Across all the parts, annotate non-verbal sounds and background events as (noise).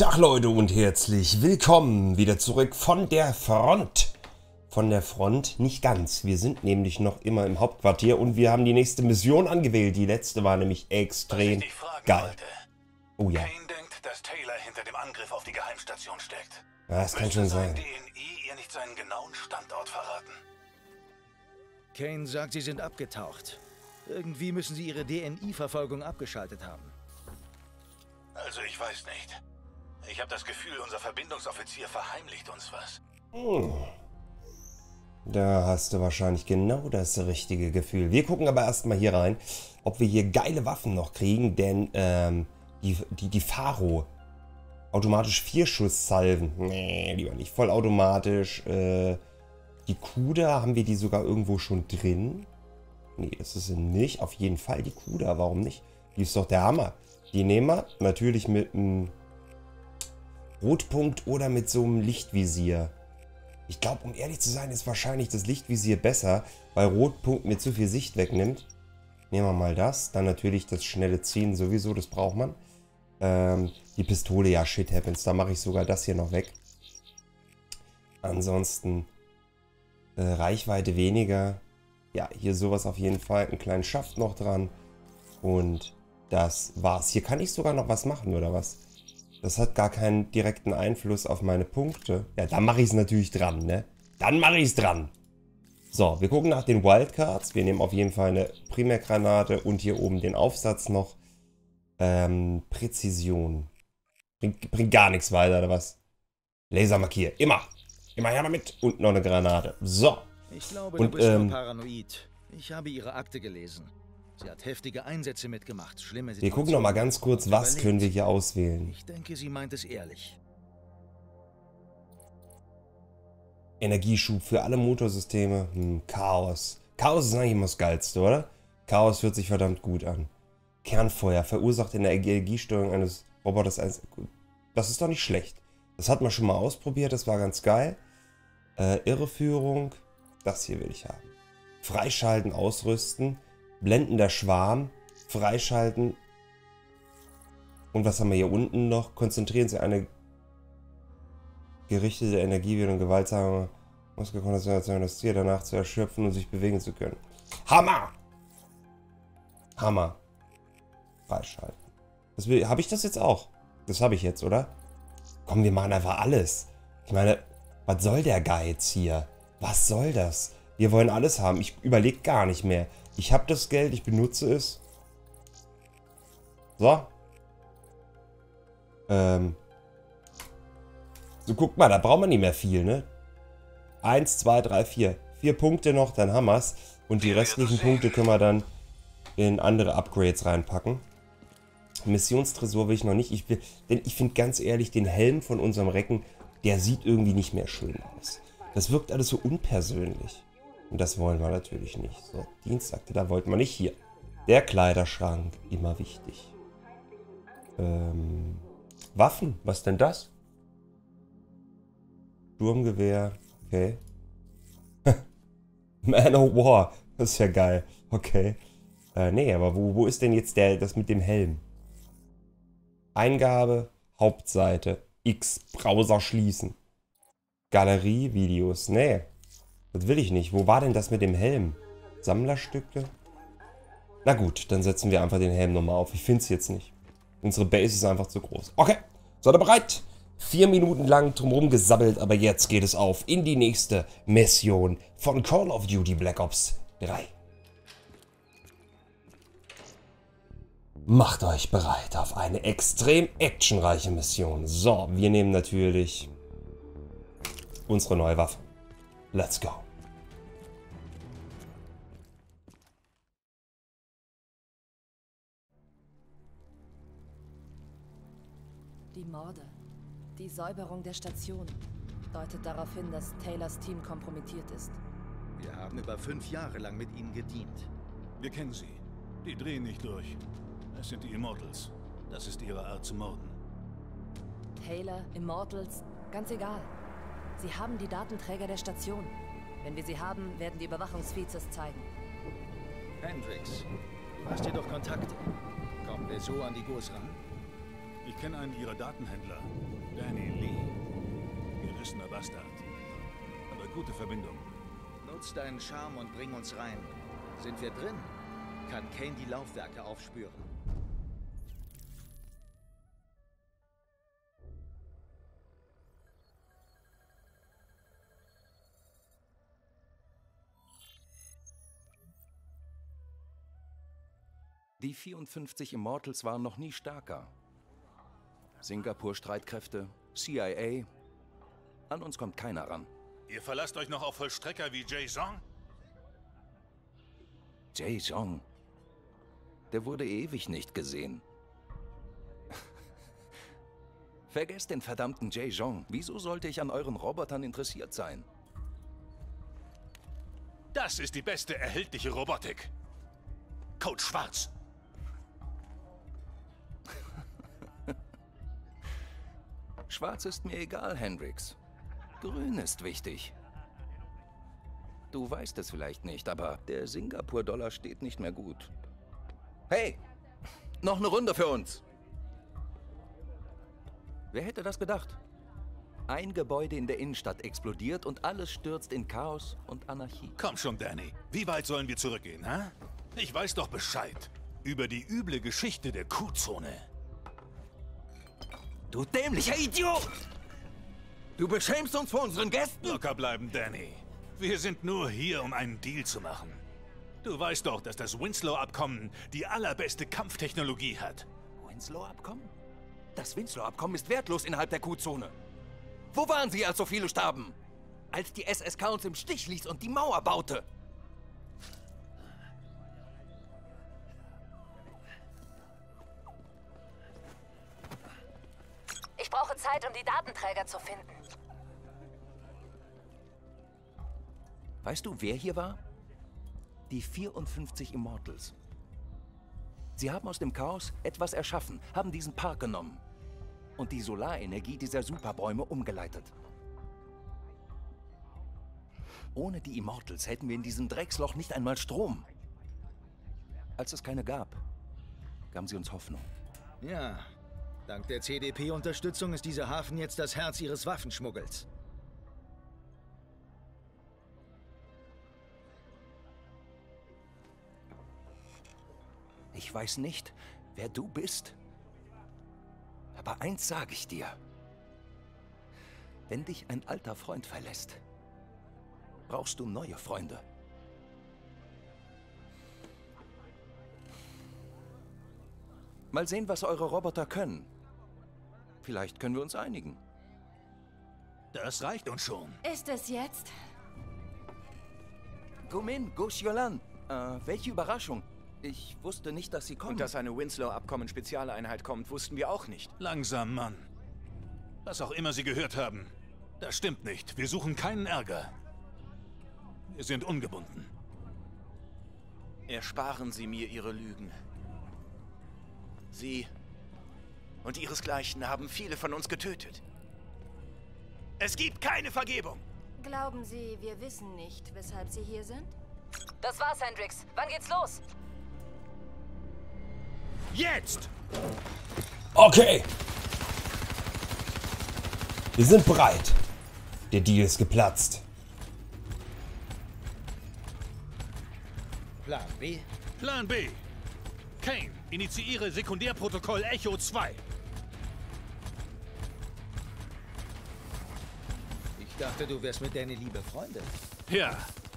Tag Leute und herzlich willkommen wieder zurück von der Front. Von der Front nicht ganz. Wir sind nämlich noch immer im Hauptquartier und wir haben die nächste Mission angewählt. Die letzte war nämlich extrem geil. Wollte. Oh ja. Kane denkt, dass Taylor hinter dem Angriff auf die Geheimstation steckt. ja, das kann Müsste schon sein sein. DNI ihr nicht seinen genauen Standort verraten. Kane sagt, sie sind abgetaucht. Irgendwie müssen sie ihre DNI-Verfolgung abgeschaltet haben. Also ich weiß nicht. Ich habe das Gefühl, unser Verbindungsoffizier verheimlicht uns was. Da hast du wahrscheinlich genau das richtige Gefühl. Wir gucken aber erstmal hier rein, ob wir hier geile Waffen noch kriegen, denn ähm, die, die, die Faro, automatisch Vierschusssalven, nee, lieber nicht, vollautomatisch. Äh, die Kuda, haben wir die sogar irgendwo schon drin? Nee, das ist sie nicht. Auf jeden Fall die Kuda, warum nicht? Die ist doch der Hammer. Die nehmen wir natürlich mit einem Rotpunkt oder mit so einem Lichtvisier. Ich glaube, um ehrlich zu sein, ist wahrscheinlich das Lichtvisier besser, weil Rotpunkt mir zu viel Sicht wegnimmt. Nehmen wir mal das. Dann natürlich das schnelle Ziehen sowieso, das braucht man. Ähm, die Pistole, ja, shit happens. Da mache ich sogar das hier noch weg. Ansonsten äh, Reichweite weniger. Ja, hier sowas auf jeden Fall. Einen kleinen Schaft noch dran. Und das war's. Hier kann ich sogar noch was machen, oder was? Das hat gar keinen direkten Einfluss auf meine Punkte. Ja, dann mache ich es natürlich dran, ne? Dann mache ich es dran. So, wir gucken nach den Wildcards. Wir nehmen auf jeden Fall eine Primärgranate und hier oben den Aufsatz noch. Ähm, Präzision. Bringt, bringt gar nichts weiter, oder was? Laser markier. Immer. Immer her damit. Und noch eine Granate. So. Ich glaube, Und, du bist ähm, nur paranoid. Ich habe ihre Akte gelesen. Sie hat heftige Einsätze mitgemacht. Schlimme Wir Situationen. gucken noch mal ganz kurz, was überlebt. können wir hier auswählen. Ich denke, sie meint es ehrlich. Energieschub für alle Motorsysteme. Hm, Chaos. Chaos ist eigentlich immer das Geilste, oder? Chaos hört sich verdammt gut an. Kernfeuer verursacht in der Energiesteuerung eines Roboters eins. Das ist doch nicht schlecht. Das hat man schon mal ausprobiert, das war ganz geil. Äh, Irreführung. Das hier will ich haben. Freischalten, ausrüsten. Blendender Schwarm. Freischalten. Und was haben wir hier unten noch? Konzentrieren Sie eine gerichtete Energiewirkung gewaltsame Muskelkonzentration das Ziel danach zu erschöpfen und sich bewegen zu können. Hammer! Hammer. Freischalten. Habe ich das jetzt auch? Das habe ich jetzt, oder? Komm, wir machen einfach alles. Ich meine, was soll der Geiz hier? Was soll das? Wir wollen alles haben. Ich überlege gar nicht mehr. Ich habe das Geld, ich benutze es. So. Ähm, so, guck mal, da braucht man nicht mehr viel, ne? Eins, zwei, drei, vier. Vier Punkte noch, dann haben wir's. Und die restlichen Punkte können wir dann in andere Upgrades reinpacken. Missionstresor will ich noch nicht. Ich will, denn ich finde ganz ehrlich, den Helm von unserem Recken, der sieht irgendwie nicht mehr schön aus. Das wirkt alles so unpersönlich. Und das wollen wir natürlich nicht. So, Dienstakte, da wollten wir nicht hier. Der Kleiderschrank, immer wichtig. Ähm, Waffen, was denn das? Sturmgewehr, okay. (laughs) Man of War, das ist ja geil. Okay. Äh, nee, aber wo, wo ist denn jetzt der, das mit dem Helm? Eingabe, Hauptseite, X, Browser schließen. Galerie, Videos, nee. Das will ich nicht. Wo war denn das mit dem Helm? Sammlerstücke? Na gut, dann setzen wir einfach den Helm nochmal auf. Ich finde es jetzt nicht. Unsere Base ist einfach zu groß. Okay, seid ihr bereit? Vier Minuten lang drumherum gesabbelt, aber jetzt geht es auf in die nächste Mission von Call of Duty Black Ops 3. Macht euch bereit auf eine extrem actionreiche Mission. So, wir nehmen natürlich unsere neue Waffe. Let's go. Die Morde, die Säuberung der Station deutet darauf hin, dass Taylors Team kompromittiert ist. Wir haben über fünf Jahre lang mit ihnen gedient. Wir kennen sie. Die drehen nicht durch. Es sind die Immortals. Das ist ihre Art zu morden. Taylor, Immortals, ganz egal. Sie haben die Datenträger der Station. Wenn wir sie haben, werden die Überwachungsfeeds es zeigen. Hendrix, du hast hier doch Kontakte. Kommen wir so an die Gos ran? Ich kenne einen ihrer Datenhändler. Danny Lee. Gerissener Bastard. Aber gute Verbindung. Nutz deinen Charme und bring uns rein. Sind wir drin, kann Kane die Laufwerke aufspüren. 54 Immortals waren noch nie stärker. Singapur-Streitkräfte, CIA. An uns kommt keiner ran. Ihr verlasst euch noch auf Vollstrecker wie Jay Song? Jay Jong. Der wurde ewig nicht gesehen. (laughs) Vergesst den verdammten Jay Jong. Wieso sollte ich an euren Robotern interessiert sein? Das ist die beste erhältliche Robotik. Code Schwarz. Schwarz ist mir egal, Hendrix. Grün ist wichtig. Du weißt es vielleicht nicht, aber der Singapur-Dollar steht nicht mehr gut. Hey, noch eine Runde für uns. Wer hätte das gedacht? Ein Gebäude in der Innenstadt explodiert und alles stürzt in Chaos und Anarchie. Komm schon, Danny. Wie weit sollen wir zurückgehen, hä? Ich weiß doch Bescheid. Über die üble Geschichte der Kuhzone. Du dämlicher Idiot! Du beschämst uns vor unseren Gästen! Locker bleiben, Danny. Wir sind nur hier, um einen Deal zu machen. Du weißt doch, dass das Winslow-Abkommen die allerbeste Kampftechnologie hat. Winslow-Abkommen? Das Winslow-Abkommen ist wertlos innerhalb der Q-Zone. Wo waren Sie, als so viele starben? Als die SSK uns im Stich ließ und die Mauer baute. Brauche Zeit, um die Datenträger zu finden. Weißt du, wer hier war? Die 54 Immortals. Sie haben aus dem Chaos etwas erschaffen, haben diesen Park genommen und die Solarenergie dieser Superbäume umgeleitet. Ohne die Immortals hätten wir in diesem Drecksloch nicht einmal Strom. Als es keine gab, gaben sie uns Hoffnung. Ja, dank der CDP-Unterstützung ist dieser Hafen jetzt das Herz ihres Waffenschmuggels. Ich weiß nicht, wer du bist. Aber eins sage ich dir. Wenn dich ein alter Freund verlässt, brauchst du neue Freunde. Mal sehen, was eure Roboter können. Vielleicht können wir uns einigen. Das reicht uns schon. Ist es jetzt? Gumin, Gosyolan. Äh, welche Überraschung. Ich wusste nicht, dass sie kommen. Und dass eine Winslow-Abkommen-Spezialeinheit kommt, wussten wir auch nicht. Langsam, Mann. Was auch immer Sie gehört haben. Das stimmt nicht. Wir suchen keinen Ärger. Wir sind ungebunden. Ersparen Sie mir Ihre Lügen. Sie und Ihresgleichen haben viele von uns getötet. Es gibt keine Vergebung. Glauben Sie, wir wissen nicht, weshalb Sie hier sind? Das war's, Hendrix. Wann geht's los? Jetzt! Okay. Wir sind bereit. Der Deal ist geplatzt. Plan B? Plan B. Kane, initiiere Sekundärprotokoll Echo 2. dachte, du wärst mit Danny Lee befreundet. Ja,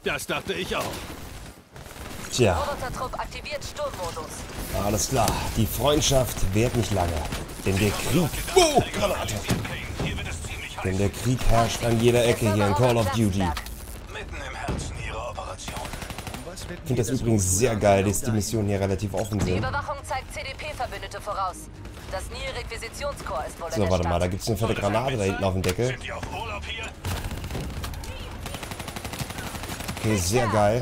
das dachte ich auch. Tja, Robotertrupp aktiviert Sturmmodus. alles klar. Die Freundschaft währt nicht lange. Denn der Krieg... Oh, Granate. Denn der Krieg herrscht an jeder Ecke hier in Call of Duty. Mitten im Herzen Ihrer Operation. Was Ich finde das übrigens sehr geil, dass die Missionen hier relativ offen Die sind. Überwachung zeigt CDP-Verbündete voraus. Das Nil-Requisitionskorps ist wohl So, warte mal, da gibt es eine fette Granate da hinten auf dem Deckel. Sind die auf Urlaub hier? Okay, sehr geil.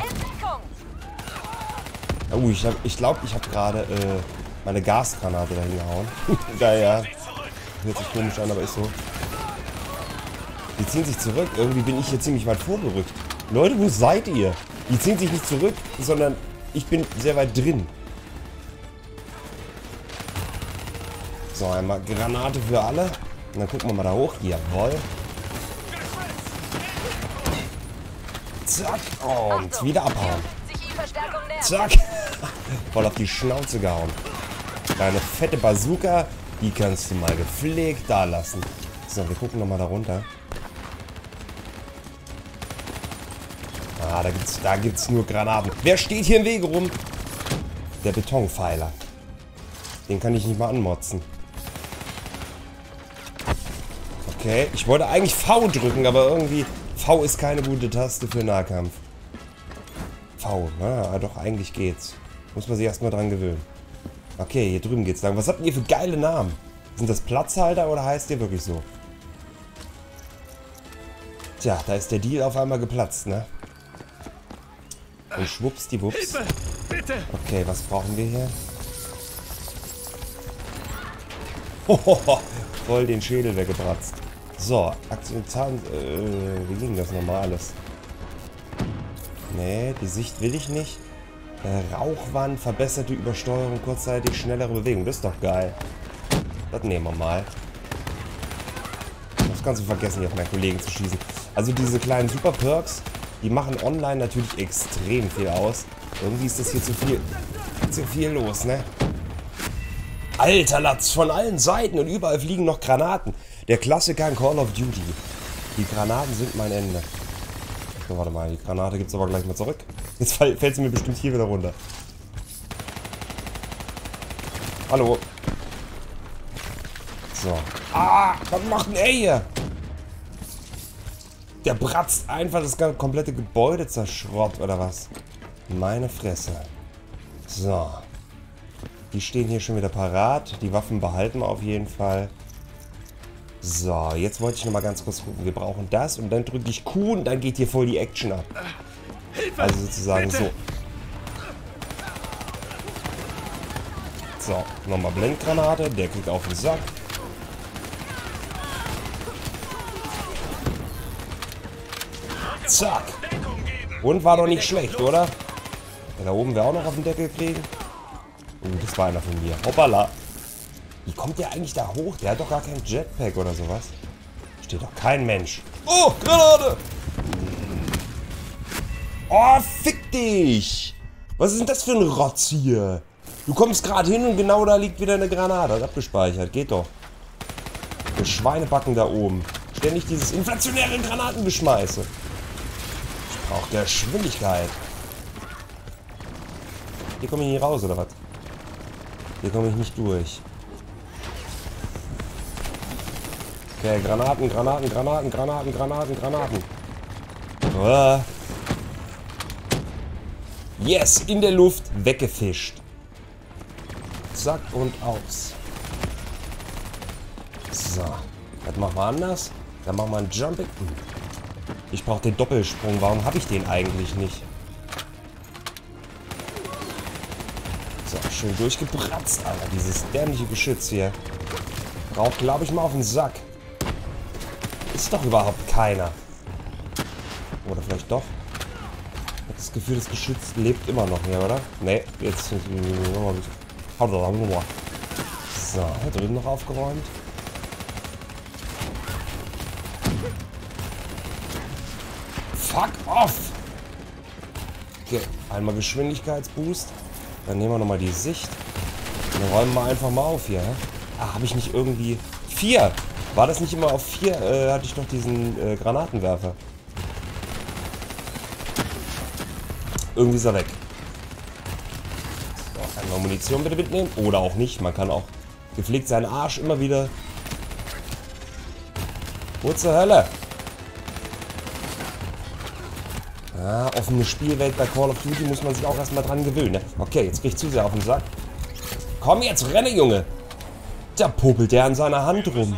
Oh, ich, hab, ich glaube, ich habe gerade äh, meine Gasgranate dahin gehauen. naja, (laughs) hört sich komisch an, aber ist so. Die ziehen sich zurück. Irgendwie bin ich hier ziemlich weit vorgerückt. Leute, wo seid ihr? Die ziehen sich nicht zurück, sondern ich bin sehr weit drin. So, einmal Granate für alle. Und dann gucken wir mal da hoch. Jawoll. Zack. Und wieder abhauen. Zack. (laughs) Voll auf die Schnauze gehauen. Deine fette Bazooka, die kannst du mal gepflegt da lassen. So, wir gucken nochmal da runter. Ah, da gibt's, da gibt's nur Granaten. Wer steht hier im Wege rum? Der Betonpfeiler. Den kann ich nicht mal anmotzen. Okay, ich wollte eigentlich V drücken, aber irgendwie... V ist keine gute Taste für Nahkampf. V, ah, doch, eigentlich geht's. Muss man sich erstmal dran gewöhnen. Okay, hier drüben geht's lang. Was habt ihr für geile Namen? Sind das Platzhalter oder heißt ihr wirklich so? Tja, da ist der Deal auf einmal geplatzt, ne? Und schwupps die Wups. Okay, was brauchen wir hier? Hohoho, (laughs) voll den Schädel weggebratzt. So, Aktienzahl... Äh, wie ging das nochmal alles? Nee, die Sicht will ich nicht. Äh, Rauchwand, verbesserte Übersteuerung, kurzzeitig schnellere Bewegung. Das ist doch geil. Das nehmen wir mal. Das kannst du vergessen, hier auf meinen Kollegen zu schießen. Also diese kleinen Super Perks, die machen online natürlich extrem viel aus. Irgendwie ist das hier zu viel, zu viel los, ne? Alter Latz, von allen Seiten und überall fliegen noch Granaten. Der Klassiker in Call of Duty. Die Granaten sind mein Ende. So, warte mal, die Granate gibt es aber gleich mal zurück. Jetzt fällt sie mir bestimmt hier wieder runter. Hallo. So. Ah, was macht denn er hier? Der bratzt einfach das komplette Gebäude zerschrott, oder was? Meine Fresse. So. Die stehen hier schon wieder parat. Die Waffen behalten wir auf jeden Fall. So, jetzt wollte ich noch mal ganz kurz gucken. Wir brauchen das und dann drücke ich Q und dann geht hier voll die Action ab. Also sozusagen so. So, nochmal Blendgranate. Der kriegt auf den Sack. Zack. Und war doch nicht schlecht, oder? Ja, da oben wäre auch noch auf den Deckel kriegen. Oh, das war einer von mir. Hoppala. Wie kommt der eigentlich da hoch? Der hat doch gar kein Jetpack oder sowas. Steht doch kein Mensch. Oh, Granate! Oh, fick dich! Was ist denn das für ein Rotz hier? Du kommst gerade hin und genau da liegt wieder eine Granate. Hat abgespeichert. Geht doch. Der Schweinebacken da oben. Ständig dieses inflationäre Granatengeschmeiße. Ich brauche Geschwindigkeit. Hier komme ich nicht raus, oder was? Hier komme ich nicht durch. Okay, Granaten, Granaten, Granaten, Granaten, Granaten, Granaten. Oh. Yes, in der Luft weggefischt. Zack und aus. So, das machen wir anders. Dann machen wir einen Jumping. Ich brauche den Doppelsprung. Warum habe ich den eigentlich nicht? So, schön durchgebratzt, Alter. Dieses dämliche Geschütz hier. Braucht, glaube ich, mal auf den Sack ist doch überhaupt keiner. Oder vielleicht doch. Ich habe das Gefühl, das Geschütz lebt immer noch hier, oder? Ne, jetzt... So, hier drüben noch aufgeräumt. Fuck off! Okay, einmal Geschwindigkeitsboost. Dann nehmen wir nochmal die Sicht. Dann räumen wir einfach mal auf hier. Ah, habe ich nicht irgendwie... Vier! War das nicht immer auf 4? Äh, hatte ich noch diesen äh, Granatenwerfer. Irgendwie ist er weg. So, einmal Munition bitte mitnehmen. Oder auch nicht. Man kann auch gepflegt seinen Arsch immer wieder... Wo zur Hölle? Ah, offene Spielwelt bei Call of Duty muss man sich auch erstmal dran gewöhnen. Ne? Okay, jetzt krieg ich zu sehr auf den Sack. Komm jetzt, renne, Junge! Da popelt der an seiner Hand rum.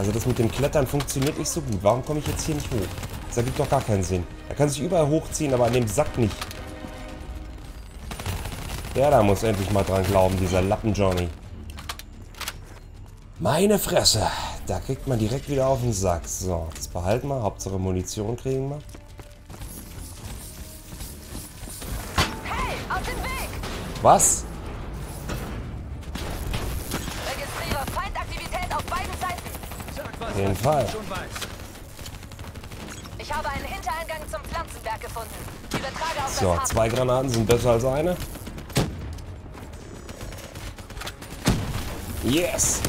Also das mit dem Klettern funktioniert nicht so gut. Warum komme ich jetzt hier nicht hoch? Das ergibt doch gar keinen Sinn. Er kann sich überall hochziehen, aber an dem Sack nicht. Der da muss endlich mal dran glauben, dieser Lappen Johnny. Meine Fresse. Da kriegt man direkt wieder auf den Sack. So, das behalten wir. Hauptsache Munition kriegen wir. Hey, aus dem Weg! Was? Auf jeden Fall. Ich habe einen Hintereingang zum Pflanzenberg gefunden. Übertrage auf So, zwei Granaten sind besser als eine. Yes!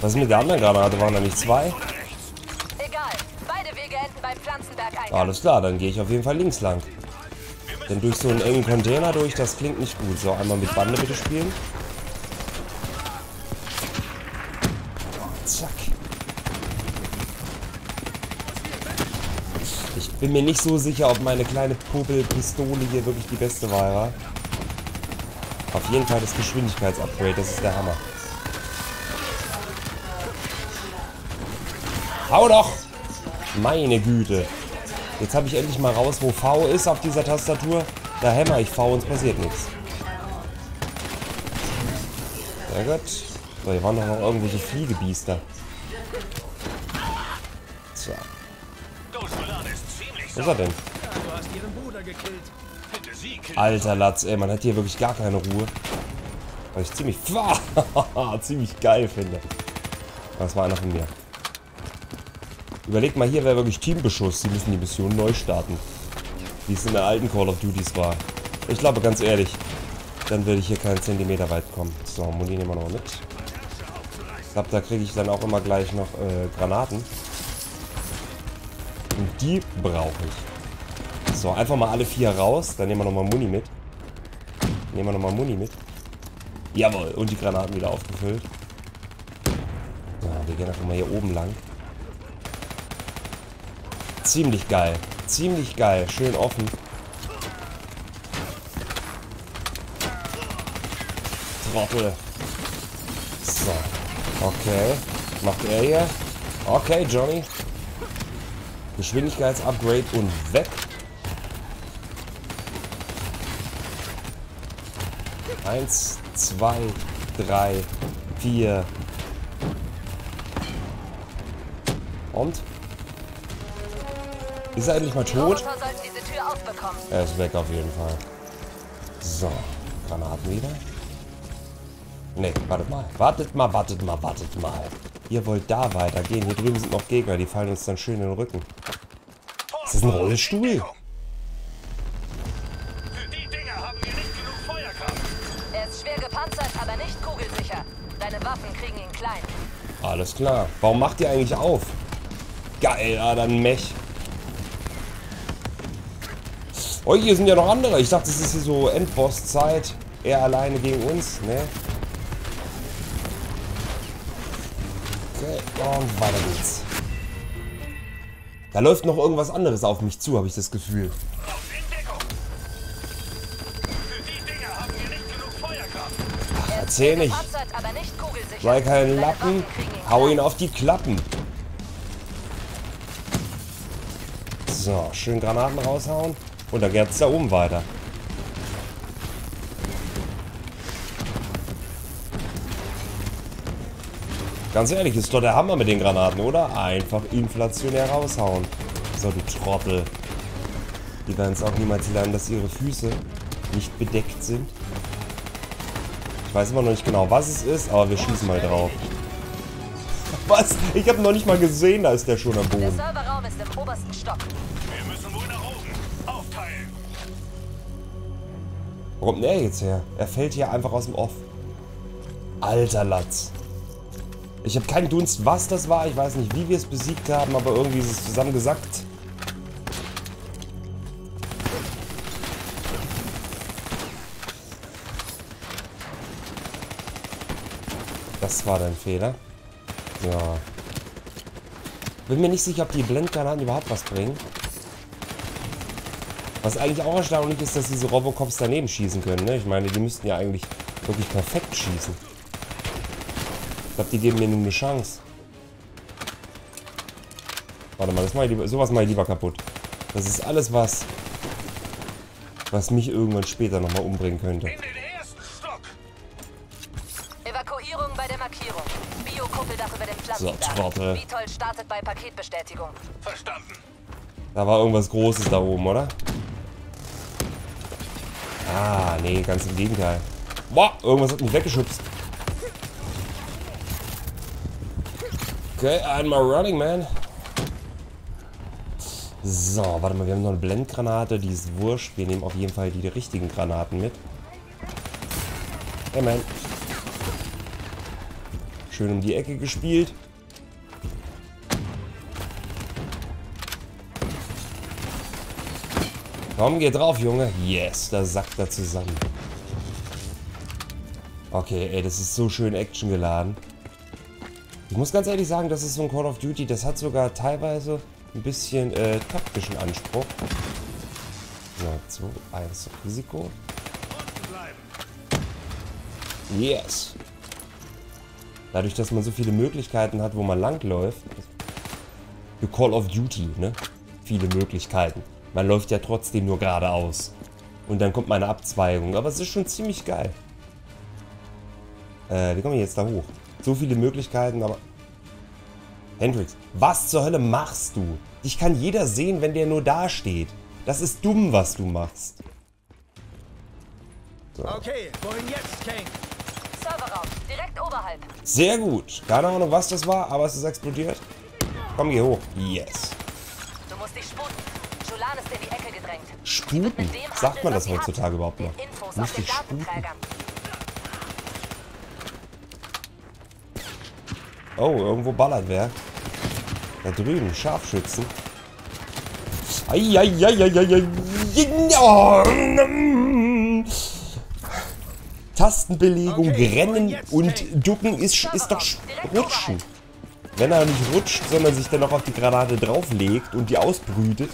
Was ist mit der anderen Granate? Waren da nicht zwei? Egal. Beide Wege enden beim Pflanzenberg-Eingang. Alles klar, dann gehe ich auf jeden Fall links lang. Denn durch so einen engen Container durch, das klingt nicht gut. So, einmal mit Bande bitte spielen. Zack. Ich bin mir nicht so sicher, ob meine kleine Popelpistole hier wirklich die beste Wahl war. Auf jeden Fall das Geschwindigkeitsupgrade, das ist der Hammer. Hau doch! Meine Güte. Jetzt habe ich endlich mal raus, wo V ist auf dieser Tastatur. Da hämmer ich V und es passiert nichts. Sehr gut. So, hier waren doch noch irgendwelche Fliegebiester. Wo ist er denn? Alter Latz, ey, man hat hier wirklich gar keine Ruhe. Was ich ziemlich, (laughs) ziemlich geil finde. Das war einer von mir. Überlegt mal, hier wäre wirklich Teambeschuss. Sie müssen die Mission neu starten. Wie es in der alten Call of Duties war. Ich glaube, ganz ehrlich, dann würde ich hier keinen Zentimeter weit kommen. So, Muni nehmen wir noch mit. Ich glaube, da kriege ich dann auch immer gleich noch äh, Granaten. Die brauche ich. So, einfach mal alle vier raus. Dann nehmen wir nochmal Muni mit. Nehmen wir nochmal Muni mit. Jawohl, und die Granaten wieder aufgefüllt. So, wir gehen einfach mal hier oben lang. Ziemlich geil. Ziemlich geil. Schön offen. Trottel. So. Okay. Macht er hier. Okay, Johnny. Geschwindigkeitsupgrade und weg. Eins, zwei, drei, vier. Und? Ist er endlich mal tot? Er ist weg auf jeden Fall. So, Granaten wieder. Ne, wartet mal. Wartet mal, wartet mal, wartet mal. Ihr wollt da weitergehen. Hier drüben sind noch Gegner, die fallen uns dann schön in den Rücken. Ist das ein Rollstuhl? Für die Dinger haben wir nicht genug Feuerkraft. Er ist schwer gepanzert, aber nicht kugelsicher. Deine Waffen kriegen ihn klein. Alles klar. Warum macht ihr eigentlich auf? Geil, ah, dann Mech. Oh, hier sind ja noch andere. Ich dachte, das ist hier so Endboss-Zeit. Er alleine gegen uns, ne? Okay, und weiter geht's. Da läuft noch irgendwas anderes auf mich zu, habe ich das Gefühl. Erzähl nicht. Sei kein Deine Lappen, hau ihn auf die Klappen. So, schön Granaten raushauen. Und dann geht's da oben weiter. Ganz ehrlich, ist doch der Hammer mit den Granaten, oder? Einfach inflationär raushauen. So, du Trottel. Die werden es auch niemals lernen, dass ihre Füße nicht bedeckt sind. Ich weiß immer noch nicht genau, was es ist, aber wir schießen mal drauf. (laughs) Was? Ich habe noch nicht mal gesehen, da ist der schon am Der Boden. Serverraum ist im obersten Stock. Wir müssen wohl nach oben. Aufteilen. Wo kommt denn er jetzt her? Er fällt hier einfach aus dem Off. Alter Latz. Ich habe keinen Dunst, was das war. Ich weiß nicht, wie wir es besiegt haben, aber irgendwie ist es zusammengesackt. Das war dein Fehler. Ja. Bin mir nicht sicher, ob die Blendgranaten überhaupt was bringen. Was eigentlich auch erstaunlich ist, dass diese Robocops daneben schießen können. Ne? Ich meine, die müssten ja eigentlich wirklich perfekt schießen. Ich glaube, die geben mir nur eine Chance. Warte mal, das mach ich lieber, sowas mache ich lieber kaputt. Das ist alles was, was mich irgendwann später nochmal umbringen könnte. Evakuierung bei der Markierung. Bio-Kuppeldach über dem. Trottel. Vitol startet bei Paketbestätigung. Verstanden. Da war irgendwas Großes da oben, oder? Ah, nee, ganz im Gegenteil. Boah, irgendwas hat mich weggeschubst. Okay, einmal Running Man. So, warte mal, wir haben noch eine Blendgranate, die ist wurscht. Wir nehmen auf jeden Fall die richtigen Granaten mit. Hey man. Schön um die Ecke gespielt. Komm, geh drauf, Junge. Yes, da sackt er zusammen. Okay, ey, das ist so schön Action geladen. Ich muss ganz ehrlich sagen, das ist so ein Call of Duty, das hat sogar teilweise ein bisschen äh, taktischen Anspruch. So, 2, 1, Risiko. Yes. Dadurch, dass man so viele Möglichkeiten hat, wo man langläuft. Für Call of Duty, ne? Viele Möglichkeiten. Man läuft ja trotzdem nur geradeaus. Und dann kommt meine Abzweigung. Aber es ist schon ziemlich geil. Äh, wie kommen wir jetzt da hoch? So viele Möglichkeiten, aber... Hendrix, was zur Hölle machst du? Dich kann jeder sehen, wenn der nur da steht. Das ist dumm, was du machst. So. Okay, wohin jetzt, Kane? Serverraum, direkt oberhalb. Sehr gut. Keine Ahnung, was das war, aber es ist explodiert. Komm, geh hoch. Yes. Du musst dich sputen. Julan ist in die Ecke gedrängt. Sputen? Sagt man das heutzutage überhaupt noch? Muss ich sputen? Oh, irgendwo ballert wer. Da drüben, Scharfschützen. Eieieiei. Oh. Tastenbelegung, Okay, Rennen und. Ducken ist, ist doch sch- Rutschen. Wenn er nicht rutscht, sondern sich dann noch auf die Granate drauflegt und die ausbrütet,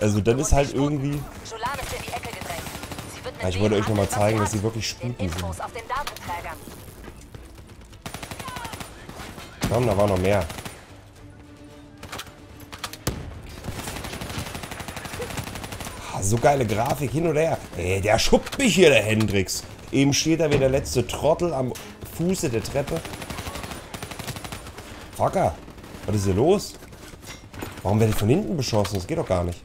also dann ist halt irgendwie... Ja, ich wollte euch noch mal handeln, was zeigen, dass sie wirklich Sputen sind. Infos auf den Datenträgern. Komm, da war noch mehr. Ah, So geile Grafik hin oder her. Ey, der schuppt mich hier, der Hendrix. Eben steht da wie der letzte Trottel am Fuße der Treppe. Fucker, was ist hier los? Warum werde ich von hinten beschossen? Das geht doch gar nicht.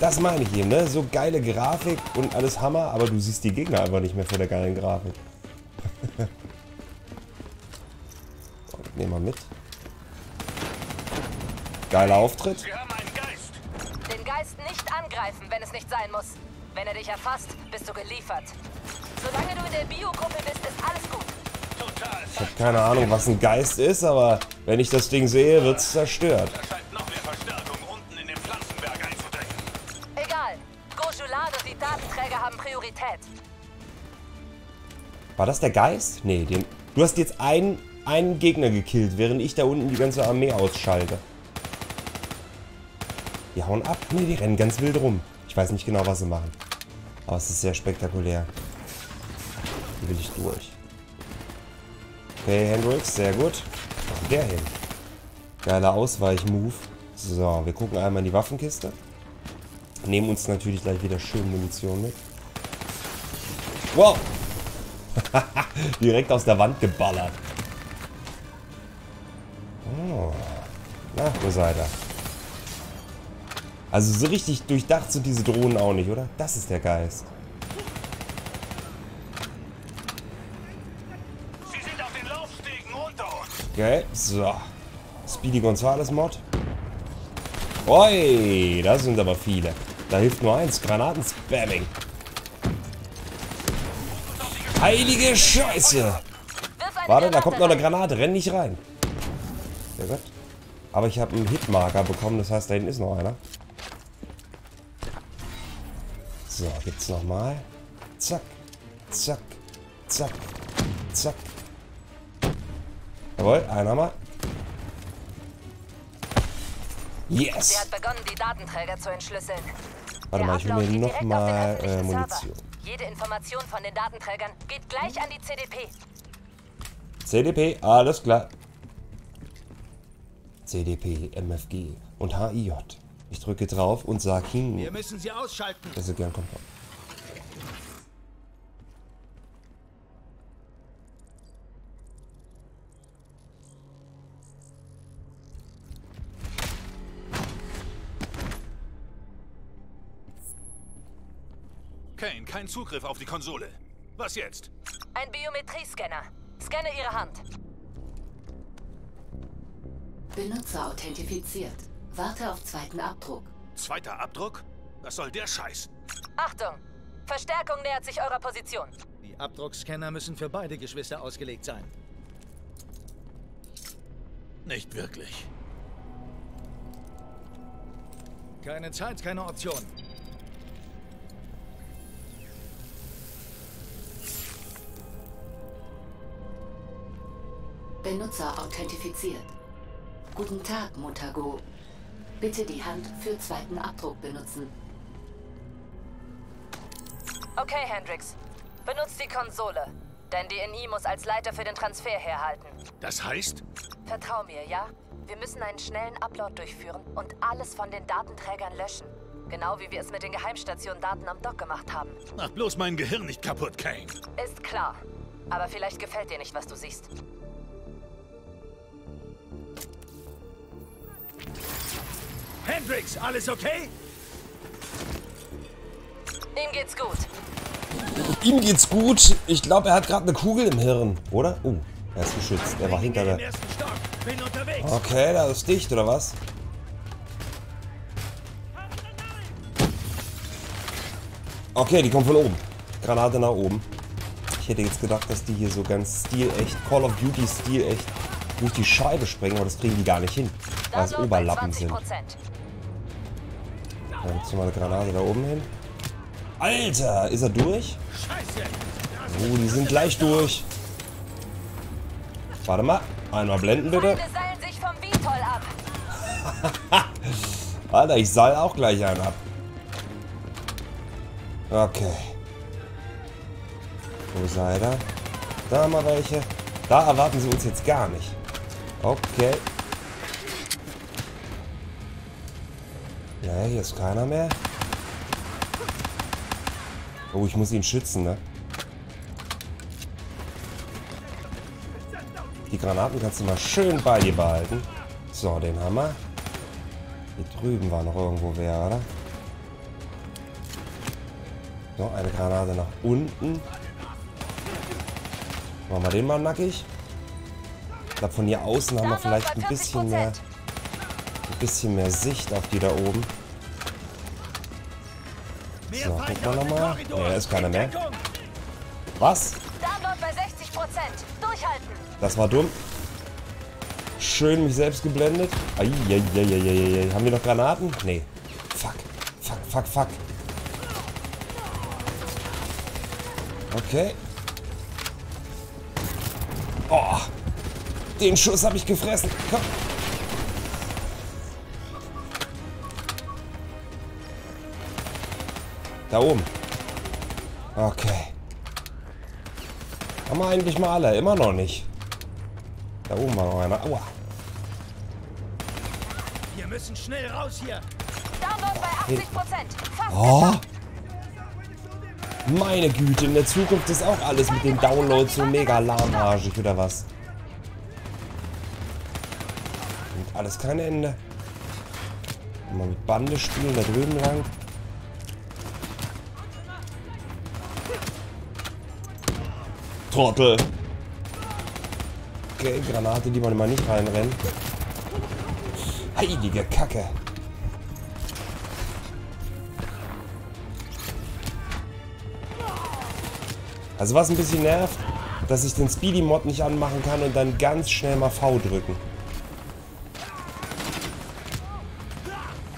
Das meine ich eben, ne? So geile Grafik und alles Hammer, aber du siehst die Gegner einfach nicht mehr vor der geilen Grafik. Nehmen wir mit. Geiler Auftritt. Wir haben einen Geist. Den Geist nicht angreifen, wenn es nicht sein muss. Wenn er dich erfasst, bist du geliefert. Solange du in der Biogruppe bist, ist alles gut. Total. Ich habe keine Ahnung, was ein Geist ist, aber wenn ich das Ding sehe, wird es zerstört. Da scheint noch mehr Verstärkung unten in dem Pflanzenberg einzudringen. Egal. Gojulan und die Datenträger haben Priorität. War das der Geist? Nee, den. Du hast jetzt einen, einen Gegner gekillt, während ich da unten die ganze Armee ausschalte. Die hauen ab. Nee, die rennen ganz wild rum. Ich weiß nicht genau, was sie machen. Aber es ist sehr spektakulär. Hier will ich durch. Okay, Hendrix, sehr gut. Wo ist der hin? Geiler Ausweichmove. So, wir gucken einmal in die Waffenkiste. Nehmen uns natürlich gleich wieder schön Munition mit. Wow! (laughs) Direkt aus der Wand geballert. Oh. Na, wo seid ihr? Also so richtig durchdacht sind diese Drohnen auch nicht, oder? Das ist der Geist. Sie sind auf den Laufstegen unter uns. Okay, so. Speedy Gonzales Mod. Oi, da sind aber viele. Da hilft nur eins, Granatenspamming. Heilige Scheiße! Warte, da kommt noch eine. Granate, renn nicht rein. Sehr gut. Aber ich habe einen Hitmarker bekommen, das heißt, da hinten ist noch einer. So, gibt's nochmal. Zack, zack, zack, zack. Jawohl, einer mal. Yes! hat begonnen, die Datenträger zu entschlüsseln. Warte mal, ich Upload mir geht noch direkt auf den mal öffentlichen äh. Munition. Jede Information von den Datenträgern geht gleich an die CDP. CDP, alles klar. CDP, MFG und HIJ. Ich drücke drauf und sag hin, Wir müssen sie ausschalten. dass er gern kommt. Kane, kein Zugriff auf die Konsole. Was jetzt? Ein Biometriescanner. Scanne Ihre Hand. Benutzer authentifiziert. Warte auf zweiten Abdruck. Zweiter Abdruck? Was soll der Scheiß? Achtung! Verstärkung nähert sich eurer Position. Die Abdruckscanner müssen für beide Geschwister ausgelegt sein. Nicht wirklich. Keine Zeit, keine Option. Benutzer authentifiziert. Guten Tag, Montago. Bitte die Hand für zweiten Abdruck benutzen. Okay, Hendrix. Benutzt die Konsole. Dein DNI muss als Leiter für den Transfer herhalten. Das heißt? Vertrau mir, ja? Wir müssen einen schnellen Upload durchführen und alles von den Datenträgern löschen. Genau wie wir es mit den Geheimstationen Daten am Dock gemacht haben. Mach bloß mein Gehirn nicht kaputt, Kane. Ist klar. Aber vielleicht gefällt dir nicht, was du siehst. Hendrix, alles okay? Ihm geht's gut. Ihm geht's gut. Ich glaube, er hat gerade eine Kugel im Hirn, oder? Oh, er ist geschützt. Er war hinter der... Okay, da ist dicht, oder was? Okay, die kommt von oben. Granate nach oben. Ich hätte jetzt gedacht, dass die hier so ganz stilecht, Call of Duty stilecht durch die Scheibe springen, aber das kriegen die gar nicht hin, weil es Oberlappen sind. 20%. Da noch mal eine Granate da oben hin. Alter, ist er durch? Scheiße. Oh, die sind gleich durch. Warte mal, einmal blenden bitte. (laughs) Alter, ich seil auch gleich einen ab. Okay. Wo seid ihr? Da haben wir welche. Da erwarten sie uns jetzt gar nicht. Okay. Ja, hier ist keiner mehr. Oh, ich muss ihn schützen, ne? Die Granaten kannst du mal schön bei dir behalten. So, den haben wir. Hier drüben war noch irgendwo wer, oder? So, eine Granate nach unten. Machen wir den mal nackig. Ich glaube, von hier außen haben wir vielleicht ein bisschen mehr, 40%. ein bisschen mehr Sicht auf die da oben. So, gucken wir nochmal. Ne, da ist keiner mehr. Was? Download bei 60%. Durchhalten. Das war dumm. Schön mich selbst geblendet. Eieieiei. Haben wir noch Granaten? Nee. Fuck. Fuck, fuck, fuck. Okay. Oh. Den Schuss habe ich gefressen. Komm. Da oben. Okay. Haben wir eigentlich mal alle? Immer noch nicht. Da oben war noch einer. Aua. Wir müssen schnell raus hier. Download bei 80%. Fast Oh. Meine Güte, in der Zukunft ist auch alles mit den Downloads so mega lahmarschig, oder was? Und alles kein Ende. Mal mit Bande spielen, da drüben lang. Trottel. Okay, Granate, die man mal nicht reinrennen. Heilige Kacke. Also was ein bisschen nervt, dass ich den Speedy-Mod nicht anmachen kann und dann ganz schnell mal V drücken.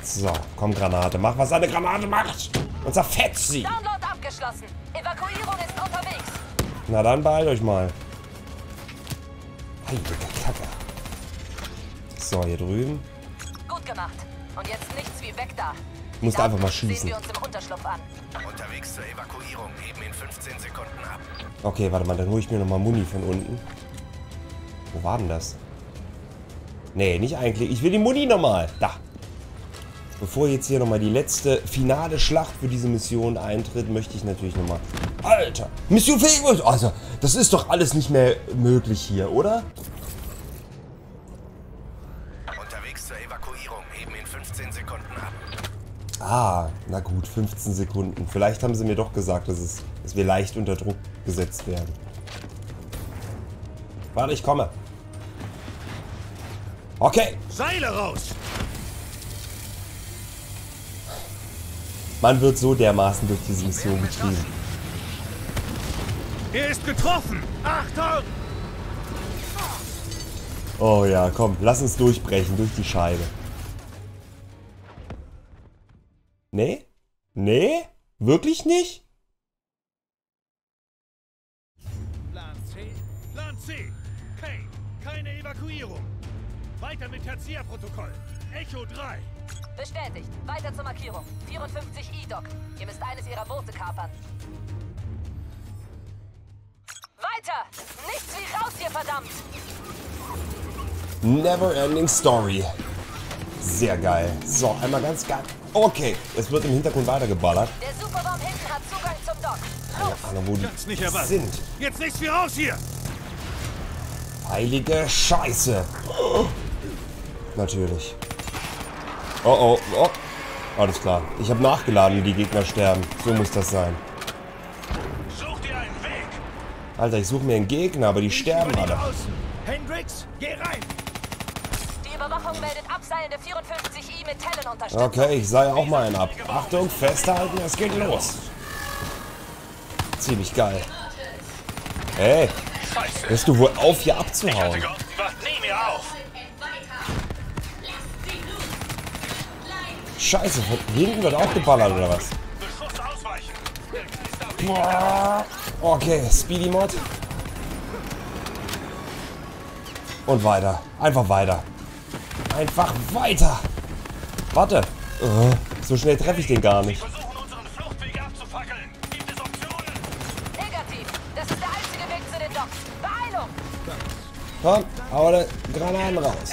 So, komm Granate, mach was eine Granate macht und zerfetzt sie. Na dann beeilt euch mal. Heilige Kacke. So, hier drüben. Gut gemacht. Und jetzt nichts wie weg da. Musst einfach mal Sehen schießen. wir uns im Unterschlupf an. Unterwegs zur Evakuierung. Heben in 15 Sekunden ab. Okay, warte mal, dann hole ich mir nochmal Muni von unten. Wo war denn das? Nee, nicht eigentlich. Ich will die Muni nochmal. Da. Bevor jetzt hier nochmal die letzte finale Schlacht für diese Mission eintritt, möchte ich natürlich nochmal... Alter! Mission fähig! Also, das ist doch alles nicht mehr möglich hier, oder? Unterwegs zur Evakuierung. Heben in 15 Sekunden ab. Ah, na gut, 15 Sekunden. Vielleicht haben sie mir doch gesagt, dass, es, dass wir leicht unter Druck gesetzt werden. Warte, ich komme. Okay. Seile raus! Man wird so dermaßen durch diese Mission getrieben. Er ist getroffen! Achtung! Oh ja, komm, lass uns durchbrechen durch die Scheibe. Nee? Nee? Wirklich nicht? Plan C? Plan C! Kane, keine Evakuierung! Weiter mit Tertia-Protokoll. Echo 3. Bestätigt. Weiter zur Markierung. 54 E-Doc. Ihr müsst eines ihrer Boote kapern. Weiter! Nichts wie raus hier, verdammt! Never ending story. Sehr geil. So, einmal ganz geil. Okay, es wird im Hintergrund weitergeballert. Der Superbaum hinten hat Zugang zum Dock. Keine Ahnung, wo Kann's nicht die erwarten. sind. Jetzt nichts wie raus hier! Heilige Scheiße. Natürlich. Oh, oh, oh. Alles klar. Ich habe nachgeladen, wie die Gegner sterben. So muss das sein. Such dir einen Weg! Alter, ich suche mir einen Gegner, aber die sterben Über die alle. Hendrix, geh rein! Die Überwachung meldet Abseilen der 54I mit Talon-Unterstützung. Okay, ich sei auch mal einen ab. Achtung, festhalten, es geht los. Ziemlich geil. Hey, Scheiße! hörst du wohl auf, hier Ich hatte abzuhauen? Scheiße, von hinten wird auch geballert, oder was? Boah. Okay, Speedy Mod. Und weiter. Einfach weiter. Einfach weiter. Warte. Äh, so schnell treffe ich den gar nicht. Komm, hau der Granaten raus.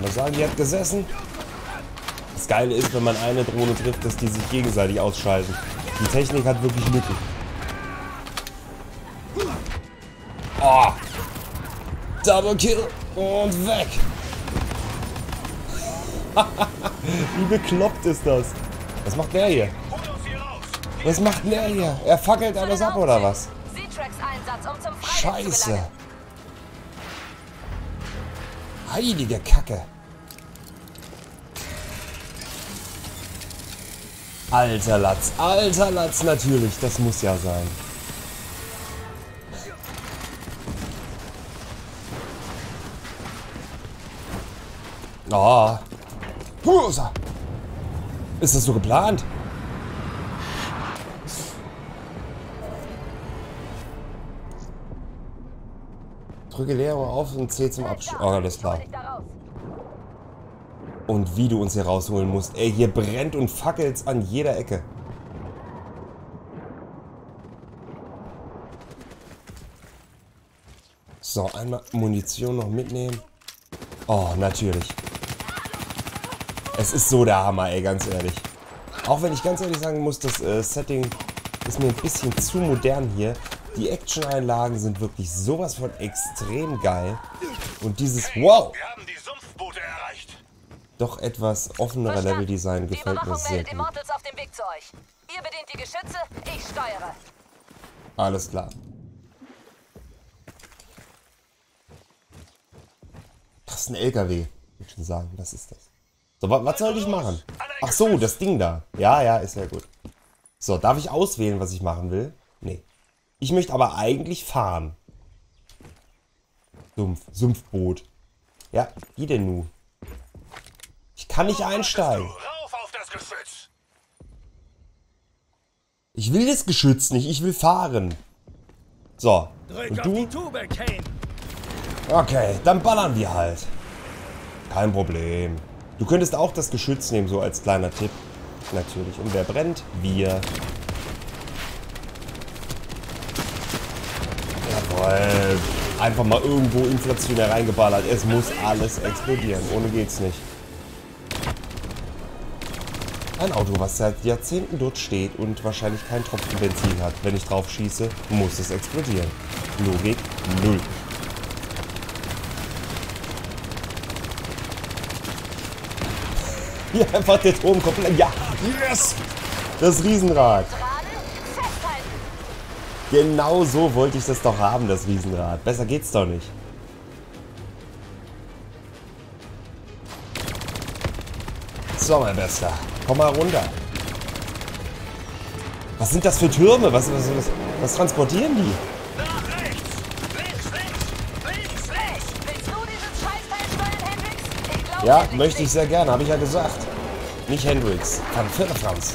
Mal sagen, die hat gesessen. Das Geile ist, wenn man eine Drohne trifft, dass die sich gegenseitig ausschalten. Die Technik hat wirklich Lücken. Oh. Double Kill und weg. (laughs) Wie bekloppt ist das? Was macht der hier? Was macht der hier? Er fackelt alles ab oder was? Scheiße. Heilige Kacke. Alter Latz, alter Latz, natürlich, das muss ja sein. Oh. Husa. Ist das so geplant? Drücke Leere auf und C zum Abschluss. Oh, alles klar. Und wie du uns hier rausholen musst. Ey, hier brennt und fackelt's an jeder Ecke. So, einmal Munition noch mitnehmen. Oh, natürlich. Es ist so der Hammer, ey, ganz ehrlich. Auch wenn ich ganz ehrlich sagen muss, das äh, Setting ist mir ein bisschen zu modern hier. Die Action-Einlagen sind wirklich sowas von extrem geil. Und dieses, wow, doch etwas offenere. Leveldesign gefällt mir sehr gut. Geschütze, ich steuere. Alles klar. Das ist ein LKW. Ich würde schon sagen, das ist das. So, wa was soll ich machen? Ach so, das Ding da. Ja, ja, ist ja gut. So, darf ich auswählen, was ich machen will? Nee. Ich möchte aber eigentlich fahren. Sumpf, Sumpfboot. Ja, wie denn nu? Ich kann nicht einsteigen. Ich will das Geschütz nicht, ich will fahren. So, und du? Okay, dann ballern wir halt. Kein Problem. Du könntest auch das Geschütz nehmen, so als kleiner Tipp. Natürlich. Und wer brennt? Wir. Jawohl. Einfach mal irgendwo inflationär reingeballert. Es muss alles explodieren. Ohne geht's nicht. Ein Auto, was seit Jahrzehnten dort steht und wahrscheinlich keinen Tropfen Benzin hat. Wenn ich drauf schieße, muss es explodieren. Logik null. (laughs) Hier einfach der Turm komplett. Ja, yes! Das Riesenrad. Genau so wollte ich das doch haben, das Riesenrad. Besser geht's doch nicht. So, mein Bester. Komm mal runter. Was sind das für Türme? Was, was, was, was transportieren die? Ja, möchte ich sehr gerne, habe ich ja gesagt. Nicht Hendrix. Kann Franz.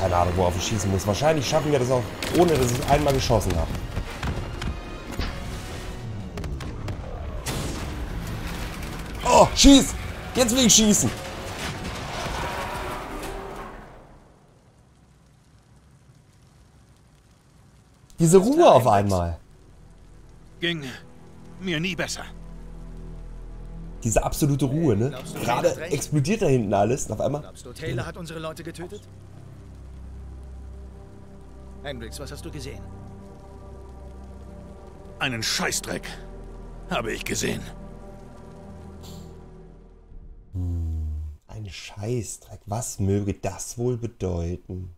Keine Ahnung, worauf ich schießen muss. Wahrscheinlich schaffen wir das auch, ohne dass ich einmal geschossen habe. Oh, schieß! Jetzt will ich schießen! Diese Ruhe auf einmal. Ging mir nie besser. Diese absolute Ruhe, ne? Gerade explodiert da hinten alles und auf einmal. Glaubst du, Taylor hat unsere Leute getötet? Hendrix, was hast du gesehen? Einen Scheißdreck habe ich gesehen. Ein Scheißdreck. Was möge das wohl bedeuten?